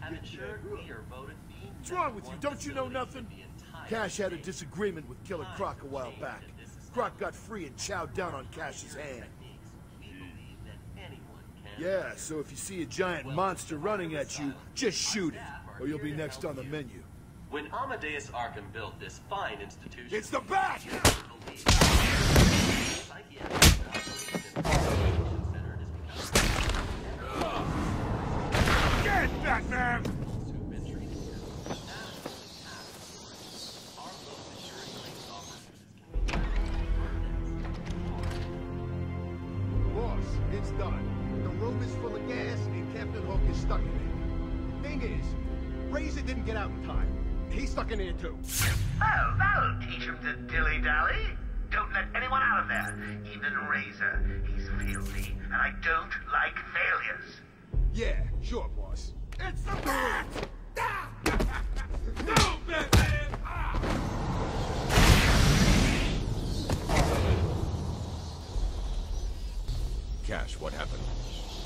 have ensured voted the What's wrong with you? Don't you know nothing? Cash had a disagreement with Killer Croc a while back. Croc got free and chowed down on Cash's hand. We believe that anyone can. Yeah, so if you see a giant monster running at you, just shoot it, or you'll be next on the menu. When Amadeus Arkham built this fine institution, It's the bat! Be Boss, it's done. The room is full of gas and Captain Hook is stuck in it. Thing is, Razor didn't get out in time. He's stuck in here too. Oh, that'll teach him to dilly-dally. Don't let anyone out of there, even Razor. He's filthy, and I don't like failures. Yeah, sure, boss. It's the bat! no, Batman! Cash, what happened?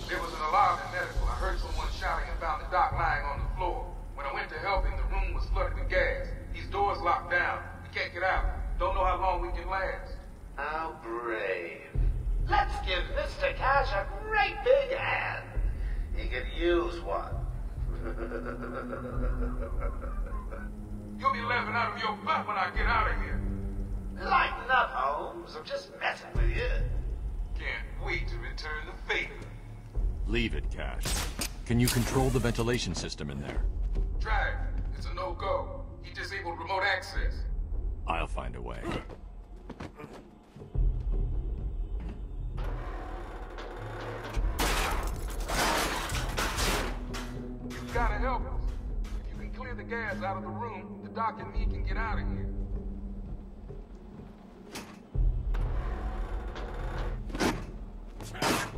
There was an alarm in medical. I heard someone shouting and found the doc lying on the floor. When I went to help him, the room was flooded with gas. These doors locked down. We can't get out. Don't know how long we can last. How brave. Let's give Mr. Cash a great big hand. He could use one. You'll be laughing out of your butt when I get out of here. Lighten up, Holmes. I'm just messing with you. Can't wait to return the favor. Leave it, Cash. Can you control the ventilation system in there? Drive. It's a no-go. He disabled remote access. I'll find a way. Gotta help us. If you can clear the gas out of the room, the doc and me can get out of here. Seven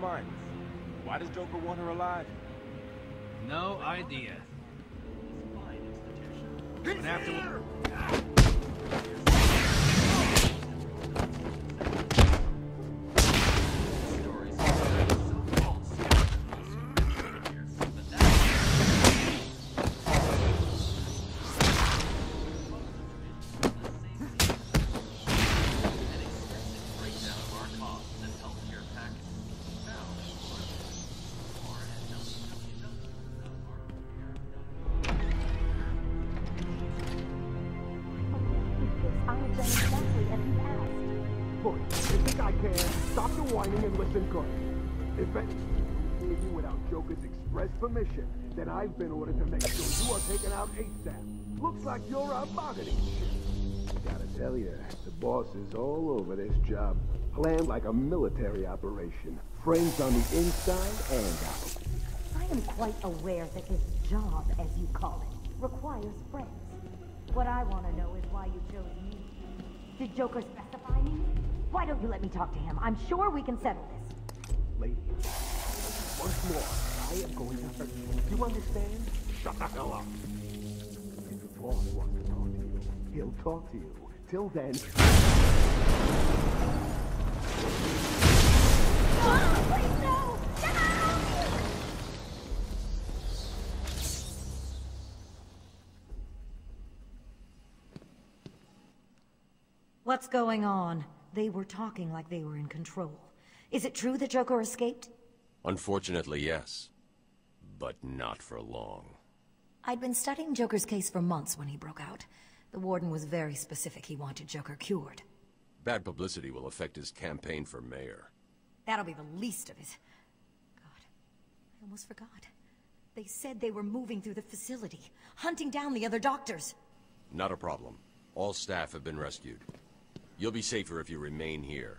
Why does Joker want her alive? No idea. He's But after- you asked. Look, think I can? Stop the whining and listen good. If it you without Joker's express permission, then I've been ordered to make sure you are taken out ASAP. Looks like you're a bargaining chip. Gotta tell you, the boss is all over this job. Planned like a military operation. Friends on the inside and out. I am quite aware that this job, as you call it, requires friends. What I want to know is why you chose me. Did Joker specify me? Why don't you let me talk to him? I'm sure we can settle this. Lady, once more, I am going to hurt you. Do You understand? Shut the hell up. If boss wants to talk to you, he'll talk to you. Till then, Please, What's going on? They were talking like they were in control. Is it true that Joker escaped? Unfortunately, yes. But not for long. I'd been studying Joker's case for months when he broke out. The Warden was very specific he wanted Joker cured. Bad publicity will affect his campaign for mayor. That'll be the least of it. God, I almost forgot. They said they were moving through the facility, hunting down the other doctors. Not a problem. All staff have been rescued. You'll be safer if you remain here.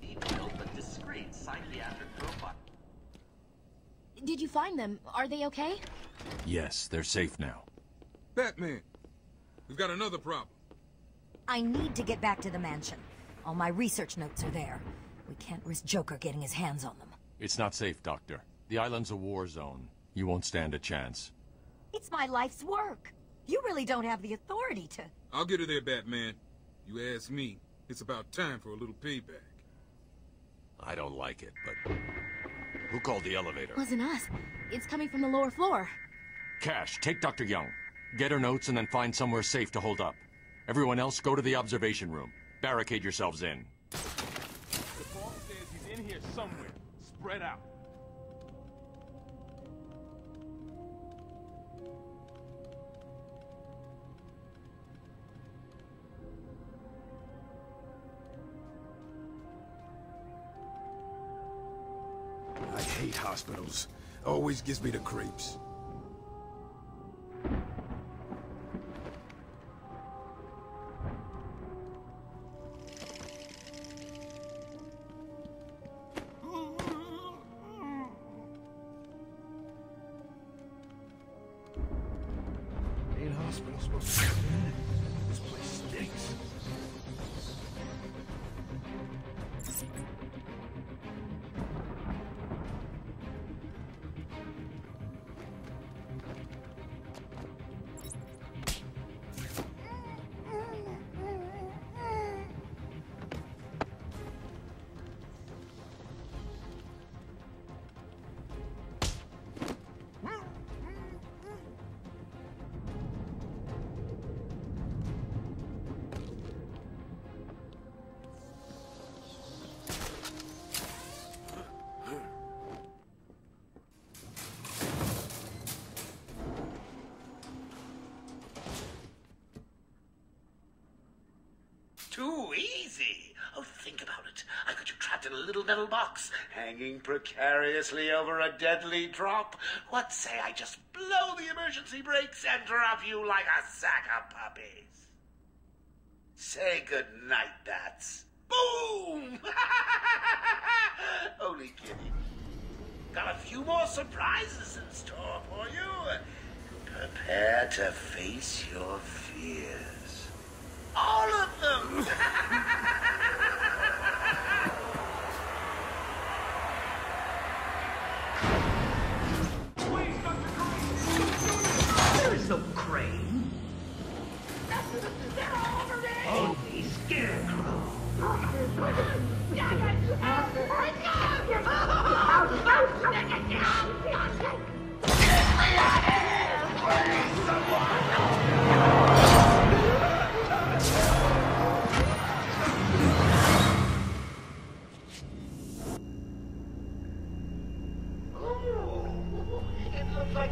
Detailed but discreet psychiatric profile. Did you find them? Are they okay? Yes, they're safe now. Batman, we've got another problem. I need to get back to the mansion. All my research notes are there. We can't risk Joker getting his hands on them. It's not safe, Doctor. The island's a war zone. You won't stand a chance. It's my life's work. You really don't have the authority to... I'll get her there, Batman. You ask me, it's about time for a little payback. I don't like it, but... Who called the elevator? Wasn't us. It's coming from the lower floor. Cash, take Dr. Young. Get her notes and then find somewhere safe to hold up. Everyone else, go to the observation room. Barricade yourselves in. The boss says he's in here somewhere. Spread out. I hate hospitals. Always gives me the creeps. Ain't hospital metal box, hanging precariously over a deadly drop. What say I just blow the emergency brakes and drop you like a sack of puppies? Say good night, bats. Boom! Only kidding. Got a few more surprises in store for you. Prepare to face your fears.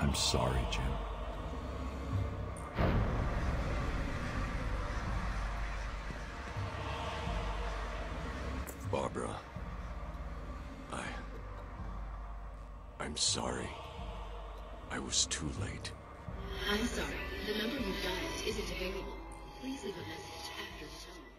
I'm sorry, Jim. Barbara. I... I'm sorry. I was too late. I'm sorry. The number you dialed isn't available. Please leave a message after the tone.